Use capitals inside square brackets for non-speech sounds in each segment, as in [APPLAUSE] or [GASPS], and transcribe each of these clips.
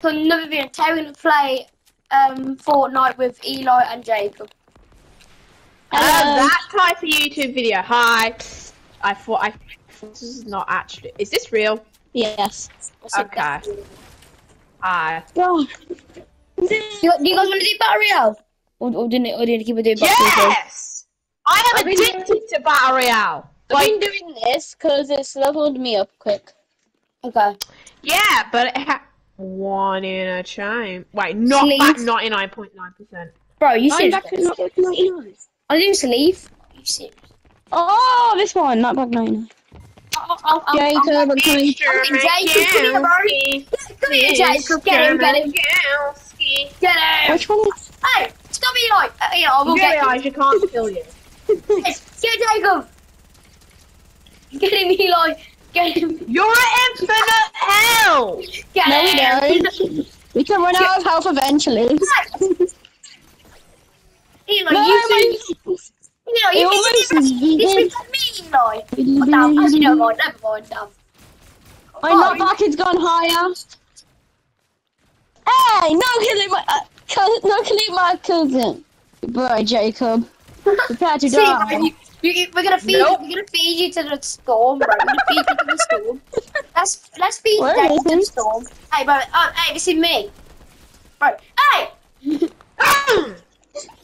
to another video. Today we're gonna play um Fortnite with Eli and Jacob. Uh, Hello. that type of YouTube video. Hi. I thought I. This is not actually. Is this real? Yes. What's it Okay. Hi. Oh. Do you, do you guys want to do Battle Royale? Or, or didn't or didn't keep it doing Battle Royale? Yes. I am I've been addicted to battle royale. I've Like, been doing this because it's leveled me up quick. Okay. yeah, but it ha- one in a chain. Wait, not Sleeve. back ninety nine point nine percent. Bro, you I'm serious? back to not back 99. I didn't sleeve. You serious? Oh, this one, not back 99. Oh, oh, oh, Jacob, I'm coming. Jacob, come here, bro. Come here, Jacob. Get him, get him, get him. Which one is? Hey, stop Eli. Uh, Eli, I will You get you. realise you can't kill you. [LAUGHS] Yes, Get Jacob. Get him, Eli. Get. [LAUGHS] You're at infinite hell. Get No, we don't. We can run out of health eventually. [LAUGHS] Eli, No, you my- think Eli, you almost think is- this is me, Eli? Oh, damn. [LAUGHS] Actually, never mind. Never mind. Damn. I'm not back, it's gone higher. Hey, no killing my, uh, cou- no killing my cousin. Bro, Jacob. Prepare to See, bro, die. you, you, you- we're gonna feed. Nope. We're gonna feed you to the storm, bro. We're gonna feed you to the storm. Let's let's feed Where Jacob to the storm. Hey, bro. Oh, hey, this is me, bro. Hey. [LAUGHS]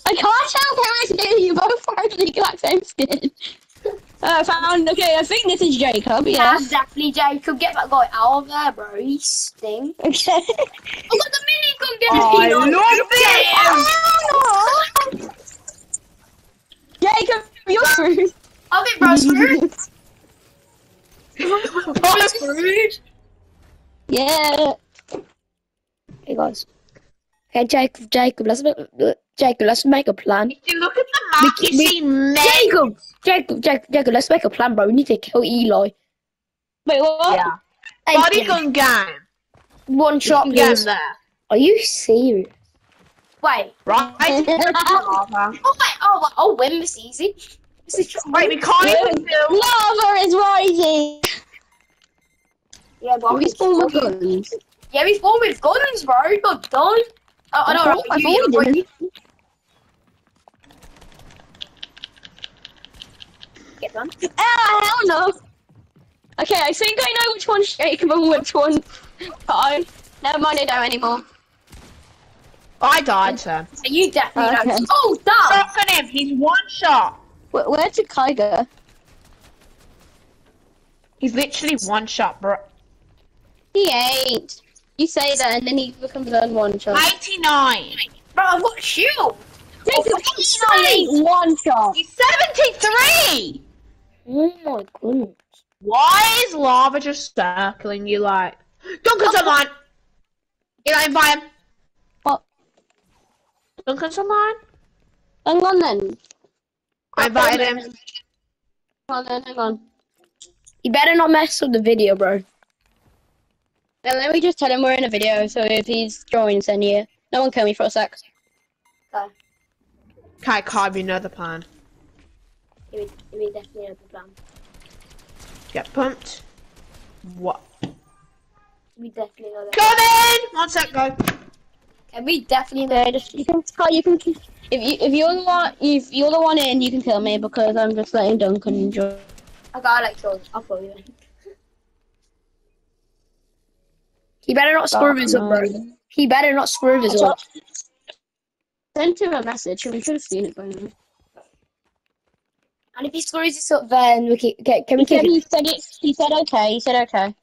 I can't tell where it's you. You both are the exact same skin. Uh, found, okay, I think this is Jacob, yeah. That's definitely Jacob. Get that guy out of there, bro. He stink. Okay. [LAUGHS] I got the minigun. Get Oh, I love Get. Jacob, you're screwed. I think bro screwed. Bro screwed. Yeah. Hey guys. Hey Jacob, Jacob, let's make Jacob, let's make a plan. If you look at the map, We- you we- see men. Jacob, Jacob, Jacob, Jacob, let's make a plan, bro. We need to kill Eli. Wait, what? Yeah. Hey, Body gun game. one shot, Game please. there. Are you serious? Wait. [LAUGHS] Right? [LAUGHS] Oh wait. Oh, wait, oh, I'll win this easy. This is Wait, we can't even do. Lava is rising. Yeah, bro. We spawn with guns. Yeah, we spawn with guns, bro. Not done. Oh, I know. I right, you- thought we you- did. Get done. Ah, hell no. Okay, I think I know which one's Jacob and which one I. Never mind, I don't anymore. I died, sir. So you definitely know. Okay. Oh, damn. Stop at him. He's one shot. Where, where did Kai go? He's literally one shot, bro. He ain't. You say that and then he becomes on one shot. 89. Bro, I've got a shield. Oh, He's only one shot. He's 73. Oh my goodness. Why is lava just circling you like? Don't cut Duncan's online. Eli, invite him. What? Duncan's online. Hang on then. I invited him. Hang on hang on. You better not mess up the video, bro. Then let me just tell him we're in a video, so if he's joins, then yeah. No one kill me for a sec. Okay. Kai can't another plan. You you mean definitely have a plan. Get pumped. What? We definitely know that. Come in. One sec, go. Okay, we definitely know. Yeah, just you can Kai, you can if you if you're the one if you're the one in, you can kill me because I'm just letting Duncan enjoy. I like yours. I'll follow you. He better not screw us up, bro. He better not screw us up. Sent him a message. We should have seen it by now. And if he screws us up, then we kick, can, can we He kick said him? he said it. He said okay. He said okay.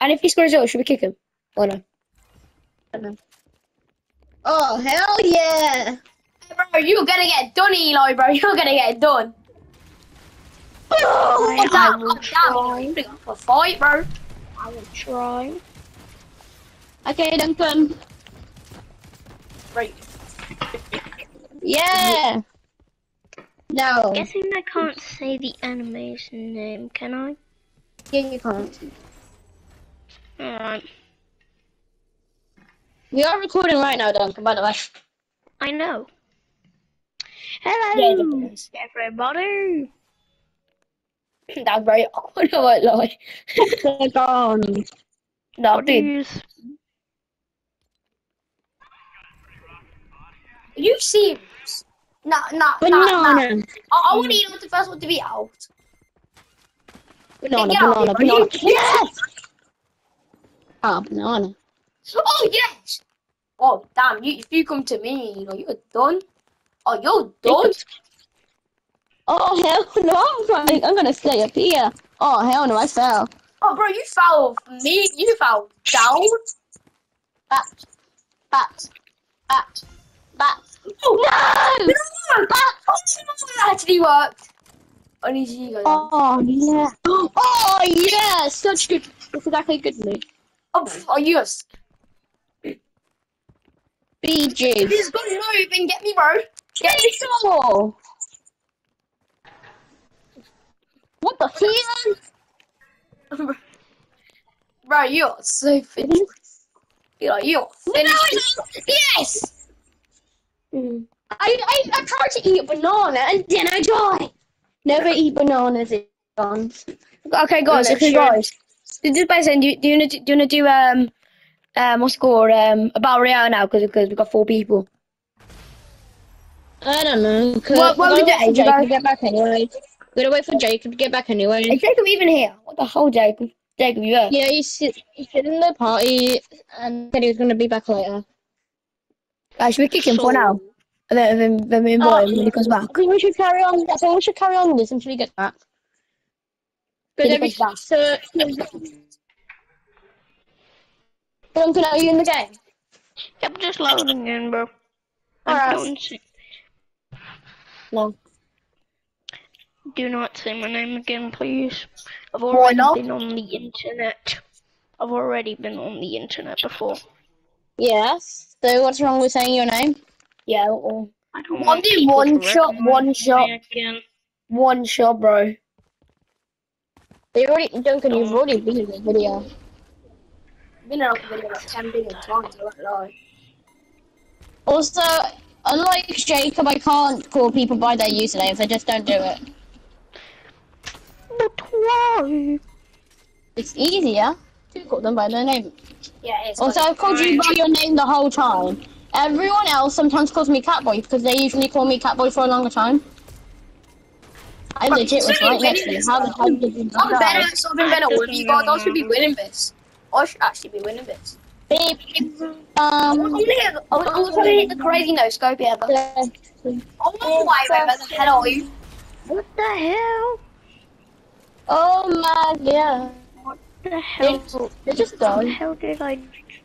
And if he screws up, should we kick him? Or no? Oh hell yeah! Hey, bro, you're gonna get done, Eli, bro. You're gonna get done. Oh, damn, damn. You're putting up a fight, bro. I will try. Okay, Duncan. Right. Yeah. No. Guessing I can't say the animation name, can I? Yeah, you can't. Alright. We are recording right now, Duncan, by the way. I know. Hello, yeah, everybody. [LAUGHS] That was very awkward, [LAUGHS] I won't lie. They're gone. No, dude. You serious? No, no, banana. no, no. I, I want to eat the first one to be out. Banana, banana, banana. Yes! Ah, oh, banana. Oh, yes. Oh damn! You if you come to me, you know you're done. Oh, you're done. Oh, hell [LAUGHS] no. I'm, trying, I'm gonna stay up here. Oh, hell no, I fell. Oh, bro, you fell me. You fell down. Bat. Bat. Bat. Bat. Oh, No! no! Oh, that actually worked. I need you guys. Oh, yeah. [GASPS] Oh, yeah. Such good. That's exactly good to me. Oh, pff, oh yes. BG. He's got to move and get me, bro. Get me. Oh. What the hell? [LAUGHS] Bro, you're so finished. You're like, you're finished. Yes! Mm. I, I, I tried to eat a banana and then I die. Never eat bananas guns. Okay, guys, okay, guys. Just by saying, do, you- do you want to do you want to do um um it called um a battle royale now because because we've got four people. I don't know. What- what we we're doing, gonna wait for Jacob to get back anyway. We're gonna wait for Jacob to get back anyway. Is Jacob even here? What the hell, Jacob? Jacob, you there? Yeah, he's, sit- he's sitting in the party and said he was gonna be back later. Guys, should we kick him for now? And then, then, then we invite him when he comes back. We should carry on. I think we should carry on with this until he gets back. He every- So, Duncan, are you in the game? I'm just loading in, bro. Alright. No. do not say my name again, please. I've already been on the internet. I've already been on the internet before. Yes. So what's wrong with saying your name? Yeah. I don't One want do one shot, one shot. Again. one shot, bro. You already, Duncan, you've already been in the video. Been in a video like ten billion times. I won't lie. Also, unlike Jacob, I can't call people by their usernames. I just don't do it. But why? It's easier to call them by their name. Yeah, it's. Also, I've called you by your name the whole time. Everyone else sometimes calls me Catboy because they usually call me Catboy for a longer time. I legit was right next to you. How the hell did you do I'm better. that? So I've been better with you guys. I should be winning this. I should actually be winning this. I'm Um. gonna hit. I'm gonna hit the crazy no scope uh, Oh my god, the hell are you? What the hell? Oh my god. What the hell? They, they just What the died. hell did I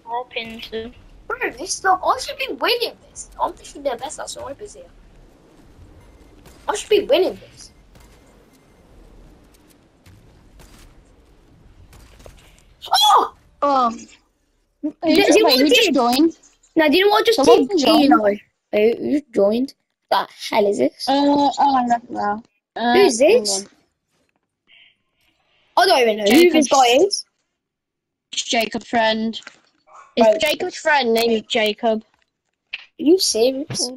drop into? Bro, this stuff. I should be winning this. I'm pushing the best at snipers here. I should be winning this. Oh! Oh. Who just, did wait, who just joined? Now, do you know what I just Someone joined. Gino. Who, who joined? The hell is this? Uh, oh, I left now. Uh, Who's this? I don't even know who Jacob. this guy is. It's Jacob's friend. Right. It's Jacob's friend named Jacob. Are you serious?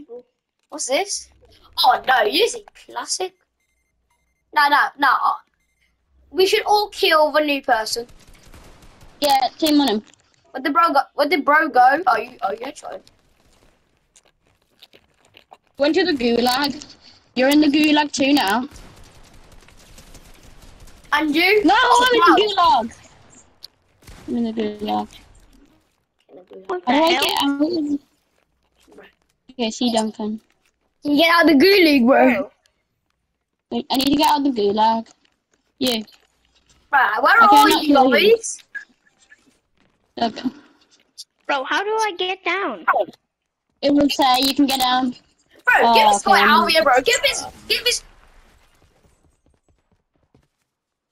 What's this? Oh no, is classic. No, no, no. We should all kill the new person. Yeah, team on him. What did bro go? What did bro go? Oh, you, oh, you're trying. Went to the gulag. You're in the gulag too now. And you? No, I'm in the gulag. I'm in the gulag. What the do I hell? get out? Okay, see Duncan. You get out of the gulag, bro. Oh. Wait, I need to get out of the gulag. You. Right, where are I'm not you killing you. guys? Okay. Bro, how do I get down? It will say you can get down. Bro, get Oh, this guy okay, out I'm- of here, bro. Get this, get this.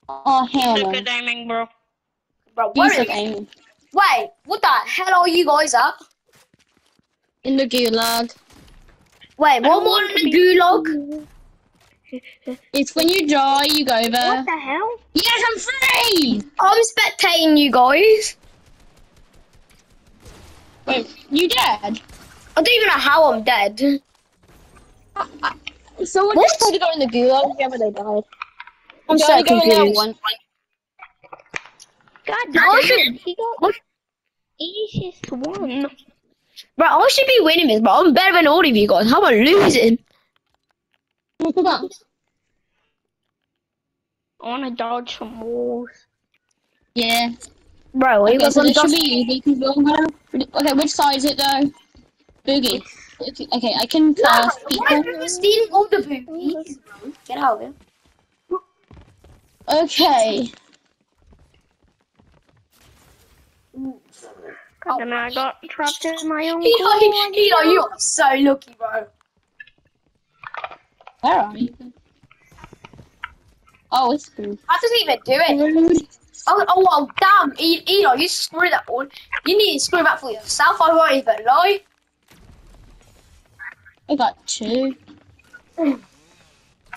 Oh, hell no. Good aiming, bro. Bro, You where suck aiming. Wait, what the hell are you guys up? In the gulag. Wait, one more in the gulag. [LAUGHS] It's when you die, you go there. What the hell? Yes, I'm free! I'm spectating you guys. Wait, you dead? I don't even know how I'm dead. Someone What? just tried to go in the gulag, yeah, but they died. I'm You so only in there confused. once. God No, I damn should- it. He got easiest one. Bro, I should be winning this, but I'm better than all of you guys. How about losing? [LAUGHS] I want to dodge some walls. yeah. Bro, what you Okay, got so this should be easy because we're gonna. Okay, which side is it though? Boogie. Okay, okay, I can No, fast why are people. you stealing all the boobies? bro? Get out of here. Okay. Oh. God damn I got trapped in my own Eli, goal. Eli, you are so lucky, bro. Where are you? Oh, it's good. I didn't even do it. Oh, oh well, damn, E- Eli, you screwed that one. You need to screw that for yourself. I won't even lie. I got two.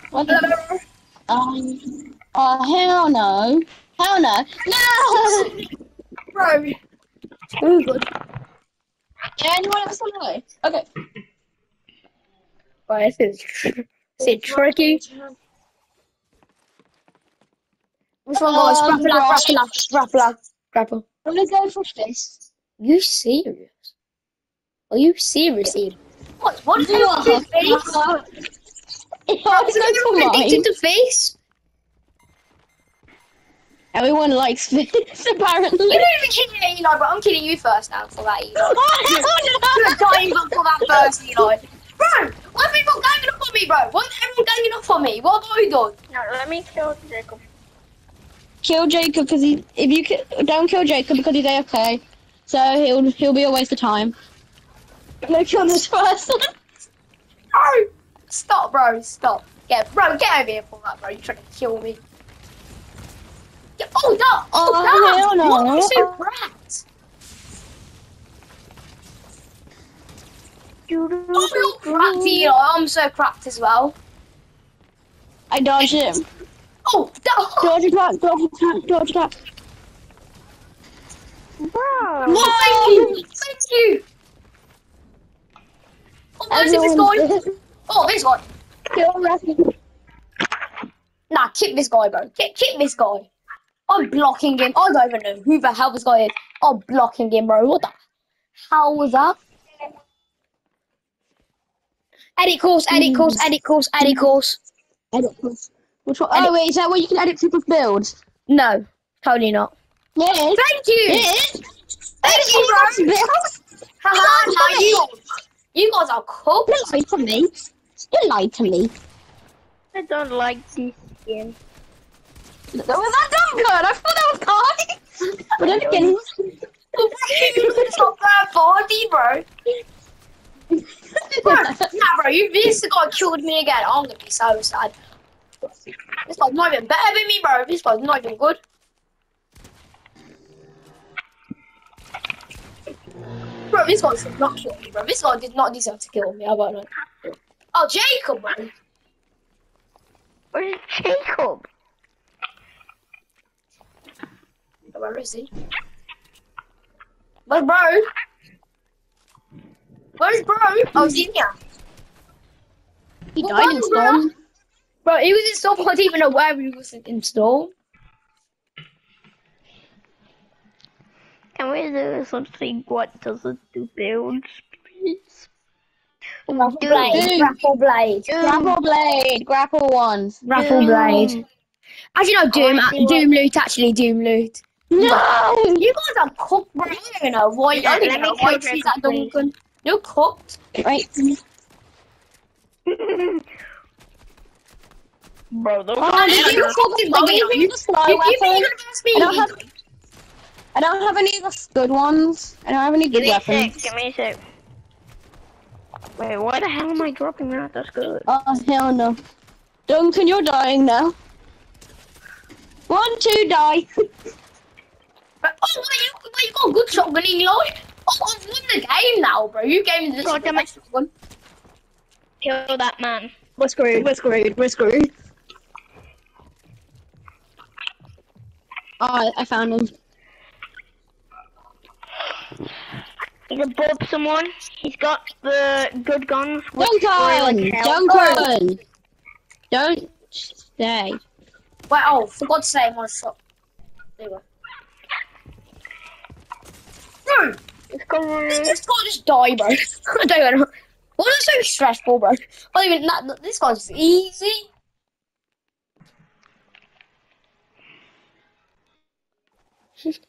What the? [LAUGHS] Um. Oh hell no! Hell no! No! Bro. Oh, good. Yeah, anyone else want to go? Okay. This is, tr- this is tricky. Which one, guys? Um, Grapple, right. grapple, grapple, grapple. I'm gonna go for this. you serious? Are you serious, Eli? What? What is You that face? Yeah, Is I everyone for addicted face? Everyone likes this, [LAUGHS] apparently. You don't even kill me, Eli, but I'm killing you first now for that, Eli. [LAUGHS] Oh, You're dying for that [LAUGHS] first, Eli. Bro, why are people ganging up on me, bro? Why is everyone ganging up on me? What have I done? No, let me kill Jacob. Kill Jacob because he. If you ki- don't kill Jacob because he's AFK, so he'll he'll be a waste of time. I'm gonna kill this person. [LAUGHS] Bro, stop, bro, stop. Get, bro, get over here for that, bro. You're trying to kill me. Get, oh, no! Oh, Oh, no! hell no. What are you so cracked? Oh, you're cracked, Eli. I'm so cracked as well. I dodged him. Oh, no! Dodge attack, dodge attack, dodge attack. Bro. Oh, thank you! Thank you! Oh, where's this guy? Oh, this guy. Kill Rafi. Nah, kick this guy, bro. Kick, kick this guy. I'm blocking him. I don't even know who the hell this guy is. I'm blocking him, bro. What the hell was that? Edit course, edit course, edit course, edit course. Edit this. Which one? Oh wait, is that where you can edit people's builds? No, totally not. Yes. Thank you! Yes. Thank you, bro! [LAUGHS] Haha, how you? You guys are cool. You lied to me. You lied to me. I don't like this skin. Was that dumb good? I thought that was kind. [LAUGHS] But then again, It's not bad body, bro. Bro, nah, bro, you this guy killed me again. I'm gonna be so sad. This guy's not even better than me, bro. This guy's not even good. Bro, this guy should not kill me, bro. This guy did not deserve to kill me. I don't know. Oh, Jacob, bro. Where's Jacob? Where is he? Where's bro? Where's bro? Oh, he's in here. he died in storm. Bro, he was in Storm. I didn't even know where he was in Storm. Can we do something? What does it do builds, please? Grapple Dude. blade. Grapple blade. Grapple blade, grapple ones. Grapple Doom. blade. Actually, no, Doom. I see uh, what- Doom loot. Actually, Doom loot. No. You guys are cooked, bro. I know why. I Yeah, don't let me know why kill she's Duncan. You're cooked. Right. [LAUGHS] [LAUGHS] Bro, those Oh, And you you cooked I'll the give you game. You, you think weapon. you're gonna me? I don't have. I don't have any of the good ones. I don't have any good me a sec, weapons. give me a sec. Wait, why the hell am I dropping that? That's good. Oh hell no. Duncan, you're dying now. One, two, die. But, [LAUGHS] oh, wait, you, wait, you got a good shotgun in your life. Oh, I've won the game now, bro. You gave me this God damn it. shotgun. Kill that man. We're screwed. We're screwed. We're screwed. Oh, I, I found him. He's above someone. He's got the good guns. which really Duncan! count. Duncan! Don't stay. Wait, oh, forgot to say one shot. There you go. Hmm. Bro, Come. This guy just die, bro. [LAUGHS] I don't know. Why is it so stressful, bro? I don't even. That, this guy's easy. [LAUGHS]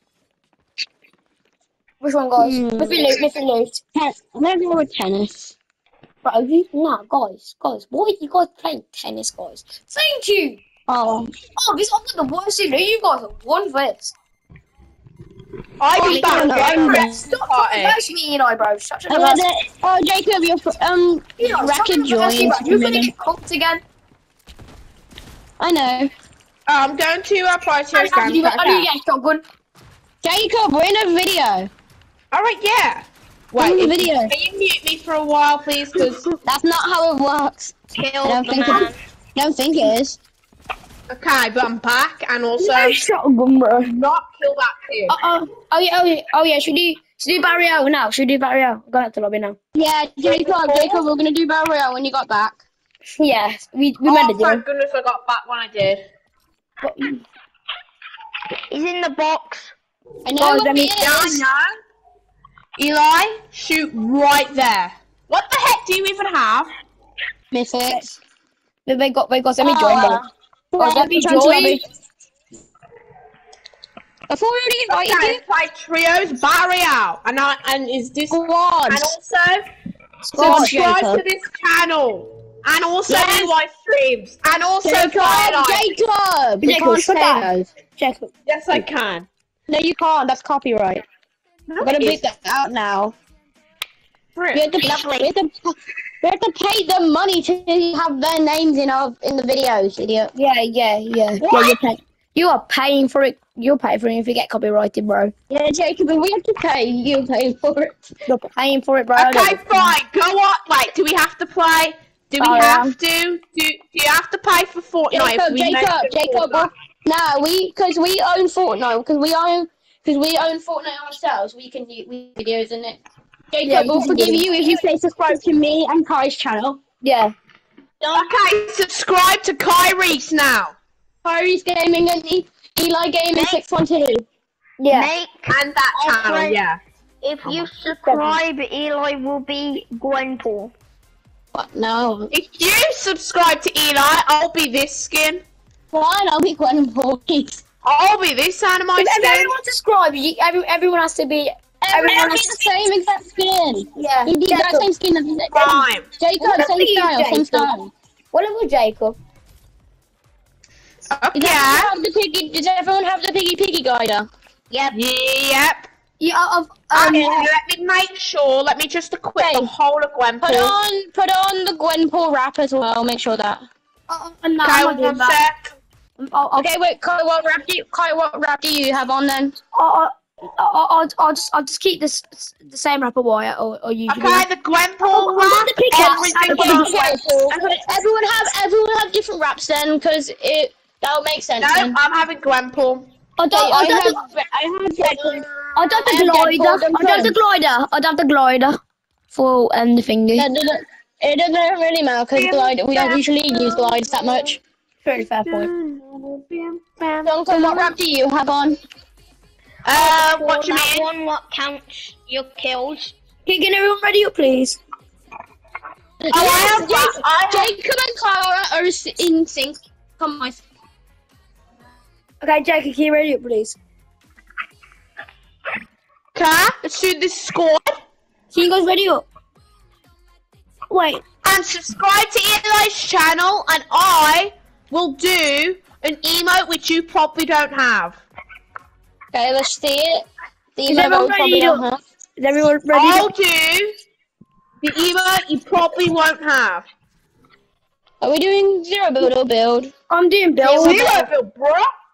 Which one, guys? Hmm. Miffy loot, Miffy loot. Ten- I'm gonna go with tennis. Bro, you, nah, guys, guys, why are you guys playing tennis, guys? Thank you! Oh, Oh, this I've the worst thing. You guys have won this. I Oh, was back no, in I'm the not. Stop party. conversing me, Eli, bro. Such a and uh, oh, Jacob, your fr- um you know, racket joined. You're gonna get cooked again. I know. Oh, I'm going to uh, apply to I your I need. I need to get shotgun. Jacob, we're in a video. Alright, yeah. We're in Wait, a if- video. can you mute me for a while, please? Because [LAUGHS] That's not how it works. Kill I don't the think man. it, I don't think it is. okay, but I'm back, and also No shotgun, bro. not kill that kid. Oh, oh, oh yeah, oh yeah, oh yeah. Should we should we do barrier now? Should we do barrier? Go out to lobby now. Yeah, Jacob, Jacob, we're gonna do barrier when you got back. Yeah, we we oh, made a oh, deal. thank goodness I got back when I did. But- He's in the box. I know Guys, what let me- it is. I know. Eli, shoot right there. What the heck do you even have? Mythics. They they got they got let me Oh, join uh, them. Oh, let me Trying to join. Before we already invited Okay, play trios barrier, and I and is this you, squad. and also Squad, subscribe Jacob. to this channel, and also Yes. do live streams, and also Jacob, Twilight. Jacob, you Jacob, can't say those. Check. Yes, I can. No, you can't. That's copyright. No, I'm gonna it bleep that out now. We have, to, Lovely. we, have to, we have to pay them money to have their names in our in the videos, idiot. Yeah, yeah, yeah. Yeah, What? you're paying. You are paying for it. You're paying for it if you get copyrighted, bro. Yeah, Jacob, if we have to pay, You're paying for it. You're paying for it, bro. I Okay, don't- fine. Go on. Wait, do we have to play? Do we Oh, have yeah. to? Do Do you have to pay for Fortnite? if Jacob, we Jacob, mention Jacob. Fortnite? Nah, we because we own Fortnite because we own because we own Fortnite ourselves. We can do we videos in it. Jacob, Yeah, we'll forgive you if you say subscribe to me and Kai's channel. Yeah. Okay, subscribe to Kyrie's now. Kyrese Gaming and E- Eli Gaming six one two. Yeah. Make And that Oh, channel, friend. yeah. if you subscribe, Eli will be Gwenpool. What? No. If you subscribe to Eli, I'll be this skin. Fine, I'll be Gwen Voorhees. I'll be this anime If skin. everyone subscribe, you, every, everyone has to be. Everyone Everyone has the same exact skin. Yeah. You the exact Jacob. same skin as Jacob. Prime. Jacob, What same are you, style, same style. What about Jacob? Does everyone have the piggy? Does everyone have the piggy piggy guider? Yep. Yep. Yeah, I've, um, Okay, let me make sure. Let me just equip the Okay. whole of Put Gwenpool. on, put on the Gwenpool wrap as well. Make sure that. uh, uh, no, Okay, one sec. I'll, I'll, Okay, wait, Kai, what wrap do you, Kai, what wrap do you have on then? I'll, I'll, I'll, I'll just, I'll just keep this the same wrapper wire or, or usually. Okay, the Gwenpool I've the pickaxe. Everything I've the pickaxe. Everyone have, everyone have different wraps then, because it that'll make sense. No, then. I'm having Gwenpool. I Okay, don't, I I don't, have, the, I have Deadpool. I don't I the glider. I don't the glider. I don't the glider for um the thingy. That doesn't, it doesn't really matter because glide, we don't usually use glides that much. Very fair point. Duncan, what wrap do you have on? Uh, what do you that mean? one what counts your kills. Can you get everyone ready up, please? Oh, I have Jacob, I have- Jacob and Clara are in sync. Come on. Okay, Jackie, can you ready up, please? Okay, let's do this squad. Can you guys ready up? Wait, And subscribe to Eli's channel, and I will do an emote which you probably don't have. Okay, let's see it. The Is email everyone will probably ready don't to- have. is everyone ready? I'll do the emote you probably won't have. Are we doing zero build or build? I'm doing build. Zero, Bill, bro.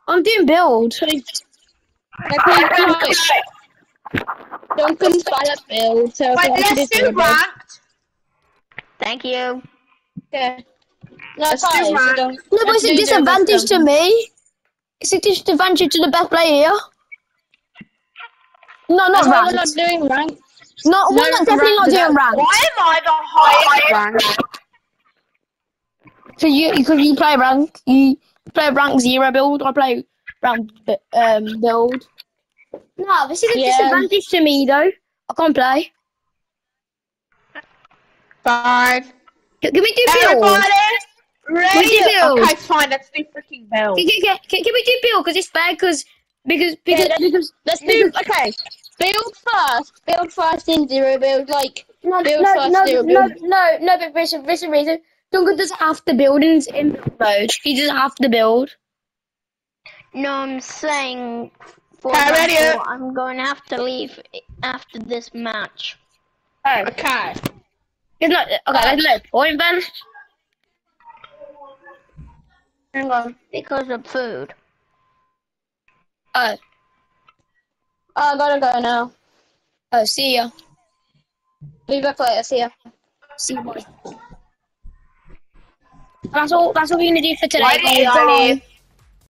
I'm doing build. Okay, Kai. Duncan's bad at build, so Wait, okay, I should let's do do a build. ranked. Thank you. Okay. No, Let's do Kai, so ranked. don't- No, but it's a do zero build disadvantage to me. It's a disadvantage to the best player here. No, not That's why we're ranked. not doing rank. No, we're not definitely not doing is ranked. Why am I the highest ranked? So you, because you play rank, you play rank zero build. I play rank um build. No, this is a Yeah. disadvantage to me though. I can't play. Five. Give me two bills. Everybody, ready? Give me two bills. Okay, fine. Let's do freaking bills. Can, can, can, can we do bill? Because it's bad. Because because because Yeah, because Let's do okay. Build first. Build first in zero. Build like no build no first, no zero, no build. no no. But listen listen reason. Duncan doesn't have to build in, in build mode. He doesn't have to build. No, I'm saying. For Okay, ready? Uh, I'm going to have to leave after this match. Oh, Okay. It's not okay. Uh, There's no point then. Hang on. Because of food. Oh Oh, I gotta go now. oh. See ya. Be back later. See ya. See you, boy. That's all. That's all we're gonna do for today. Bye, guys. Ollie.